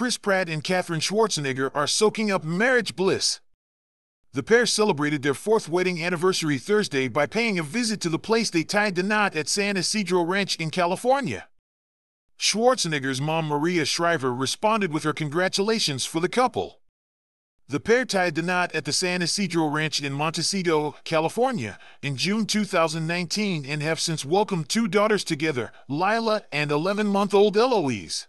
Chris Pratt and Katherine Schwarzenegger are soaking up marriage bliss. The pair celebrated their fourth wedding anniversary Thursday by paying a visit to the place they tied the knot at San Ysidro Ranch in California. Schwarzenegger's mom Maria Shriver responded with her congratulations for the couple. The pair tied the knot at the San Ysidro Ranch in Montecito, California, in June 2019 and have since welcomed two daughters together, Lila and 11 month old Eloise.